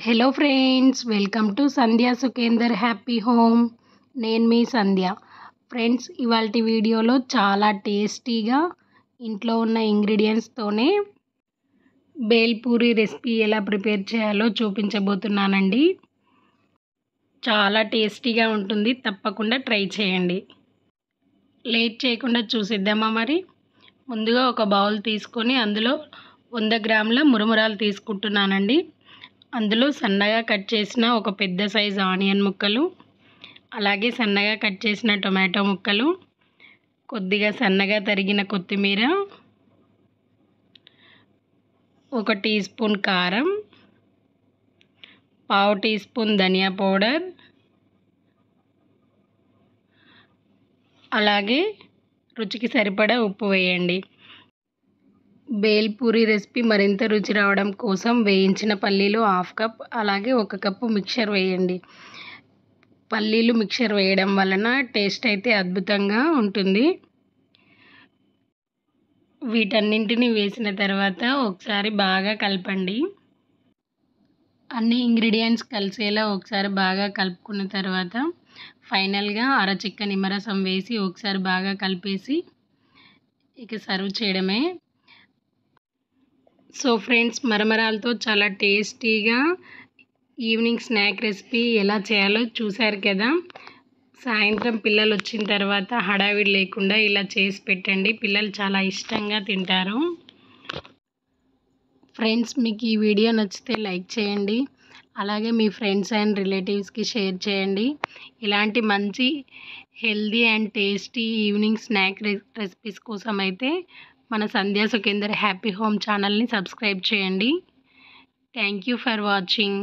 Hello friends welcome to Sandhya Sukhender happy home నేను మీ సంధ్య. Friends ఇవాళ వీడియోలో చాలా టేస్టీగా ఇంట్లో ఉన్న ఇంగ్రీడియంట్స్తోనే బేల్పూరి రెసిపీ ఎలా ప్రిపేర్ చేయాలో చూపించబోతున్నానండి. చాలా టేస్టీగా ఉంటుంది. తప్పకుండా ట్రై చేయండి. లేట్ చేయకుండా చూసిద్దామా మరి? ముందుగా ఒక బౌల్ తీసుకొని అందులో వంద గ్రాముల మురుమురాలు తీసుకుంటున్నానండి. అందులో సన్నగా కట్ చేసిన ఒక పెద్ద సైజ్ ఆనియన్ ముక్కలు అలాగే సన్నగా కట్ చేసిన టొమాటో ముక్కలు కొద్దిగా సన్నగా తరిగిన కొత్తిమీర ఒక టీ స్పూన్ కారం పావు టీ స్పూన్ ధనియా పౌడర్ అలాగే రుచికి సరిపడా ఉప్పు వేయండి. బేల్పూరి రెసిపీ మరింత రుచి రావడం కోసం వేయించిన పల్లీలు హాఫ్ కప్ అలాగే ఒక కప్పు మిక్చర్ వేయండి. పల్లీలు మిక్చర్ వేయడం వలన టేస్ట్ అయితే అద్భుతంగా ఉంటుంది. వీటన్నింటిని వేసిన తర్వాత ఒకసారి బాగా కలపండి. అన్ని ఇంగ్రీడియంట్స్ కలిసేలా ఒకసారి బాగా కలుపుకున్న తర్వాత ఫైనల్గా అరచిక్క నిమ్మరసం వేసి ఒకసారి బాగా కలిపేసి ఇక సర్వ్ చేయడమే. సో ఫ్రెండ్స్ మరమరాలతో చాలా టేస్టీగా ఈవినింగ్ స్నాక్ రెసిపీ ఎలా చేయాలో చూశారు కదా. సాయంత్రం పిల్లలు వచ్చిన తర్వాత హడావిడి లేకుండా ఇలా చేసి పెట్టండి. పిల్లలు చాలా ఇష్టంగా తింటారు. ఫ్రెండ్స్ మీకు ఈ వీడియో నచ్చితే లైక్ చేయండి. అలాగే మీ ఫ్రెండ్స్ అండ్ రిలేటివ్స్కి షేర్ చేయండి. ఇలాంటి మంచి healthy and tasty evening snack recipes కోసం అయితే మన సంధ్యా సుఖేందర్ హ్యాపీ హోమ్ ఛానల్ని సబ్స్క్రైబ్ చేయండి. Thank you for watching